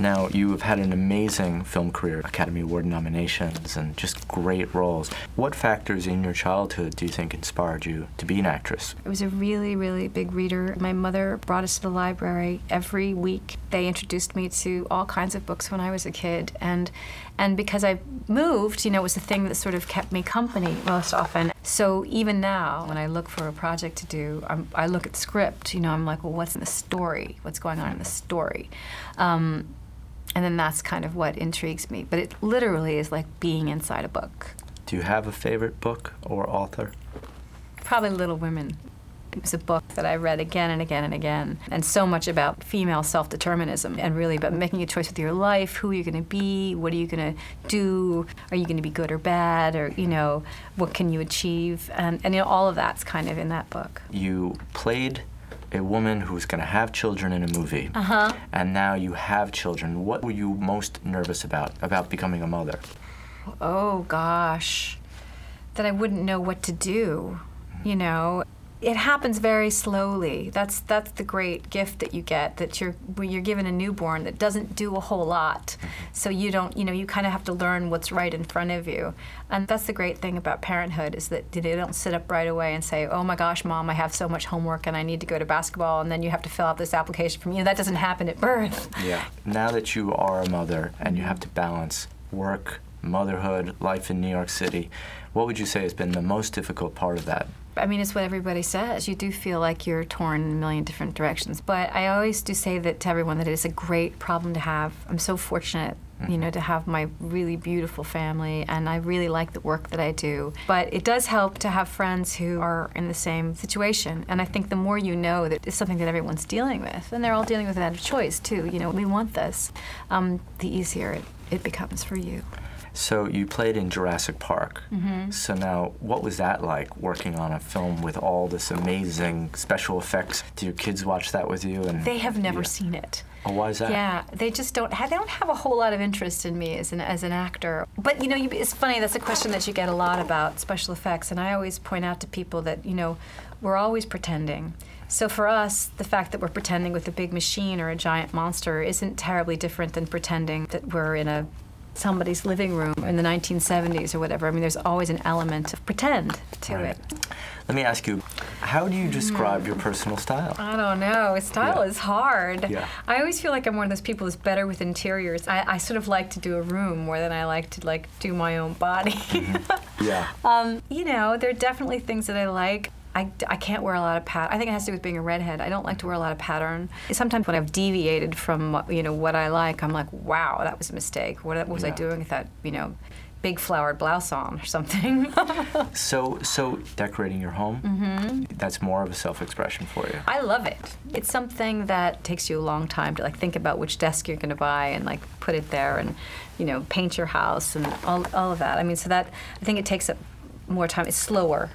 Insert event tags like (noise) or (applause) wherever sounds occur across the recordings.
Now, you have had an amazing film career, Academy Award nominations, and just great roles. What factors in your childhood do you think inspired you to be an actress? I was a really, really big reader. My mother brought us to the library every week. They introduced me to all kinds of books when I was a kid, and and because I moved, you know, it was the thing that sort of kept me company most often. So even now, when I look for a project to do, I'm, i look at the script. You know, I'm like, well, what's in the story? What's going on in the story? Um, and then that's kind of what intrigues me. But it literally is like being inside a book. Do you have a favorite book or author? Probably Little Women. It was a book that I read again and again and again, and so much about female self determinism and really about making a choice with your life who are you going to be, what are you going to do, are you going to be good or bad, or, you know, what can you achieve? And, and you know, all of that's kind of in that book. You played a woman who's going to have children in a movie, uh-huh. and now you have children. What were you most nervous about, about becoming a mother? Oh, gosh. That I wouldn't know what to do, you know it happens very slowly. That's that's the great gift that you get that you're you're given a newborn that doesn't do a whole lot. So you don't you know you kind of have to learn what's right in front of you. And that's the great thing about parenthood is that they don't sit up right away and say, "Oh my gosh, mom, I have so much homework and I need to go to basketball," and then you have to fill out this application from you. That doesn't happen at birth. Yeah. Now that you are a mother and you have to balance work, motherhood, life in New York City, what would you say has been the most difficult part of that? I mean, it's what everybody says. You do feel like you're torn in a million different directions. But I always do say that to everyone that it is a great problem to have. I'm so fortunate, you know, to have my really beautiful family, and I really like the work that I do. But it does help to have friends who are in the same situation. And I think the more you know that it's something that everyone's dealing with, and they're all dealing with it out of choice, too. You know, we want this, um, the easier it, it becomes for you. So you played in Jurassic Park. Mm-hmm. So now, what was that like working on a film with all this amazing special effects? Do your kids watch that with you? And they have never yeah. seen it. Oh, why is that? Yeah, they just don't. Have, they don't have a whole lot of interest in me as an as an actor. But you know, you, it's funny. That's a question that you get a lot about special effects, and I always point out to people that you know, we're always pretending. So for us, the fact that we're pretending with a big machine or a giant monster isn't terribly different than pretending that we're in a somebody's living room in the 1970s or whatever. I mean, there's always an element of pretend to right. it. Let me ask you, how do you describe mm. your personal style? I don't know. Style yeah. is hard. Yeah. I always feel like I'm one of those people who's better with interiors. I, I sort of like to do a room more than I like to like do my own body. Mm-hmm. (laughs) Yeah. um, you know, there are definitely things that I like. I, I can't wear a lot of pattern. I think it has to do with being a redhead. I don't like to wear a lot of pattern. Sometimes when I've deviated from you know what I like, I'm like, wow, that was a mistake. What was yeah. I doing with that you know big flowered blouse on or something? (laughs) so so decorating your home, mm-hmm. that's more of a self-expression for you. I love it. It's something that takes you a long time to like think about which desk you're going to buy and like put it there and you know paint your house and all all of that. I mean, so that I think it takes up more time. It's slower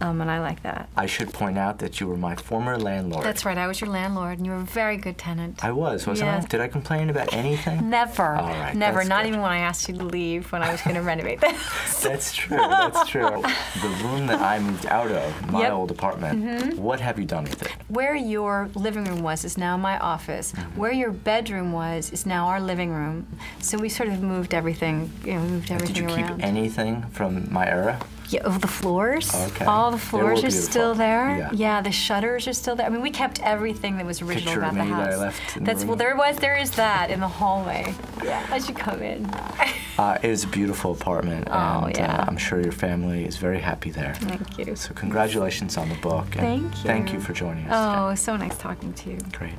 um, and I like that. I should point out that you were my former landlord. That's right. I was your landlord, and you were a very good tenant. I was, wasn't yes. I? Did I complain about anything? (laughs) Never. All right. Never. Not good. even when I asked you to leave when I was going to renovate this. (laughs) that's true. That's true. the room that I moved out of, my yep. old apartment, mm -hmm. what have you done with it? Where your living room was is now my office. Mm -hmm. Where your bedroom was is now our living room. So we sort of moved everything, you know, moved everything. Did you around. keep anything from my era? Yeah, the floors. Okay. All the floors are still there. Yeah. yeah. the shutters are still there. I mean, we kept everything that was original Picture about the house. That I left in That's the well, there was, there is that in the hallway. Yeah, as you come in. (laughs) uh, it is a beautiful apartment, oh, and yeah. uh, I'm sure your family is very happy there. Thank you. So congratulations on the book. Thank you. Thank you for joining us. Oh, today. so nice talking to you. Great.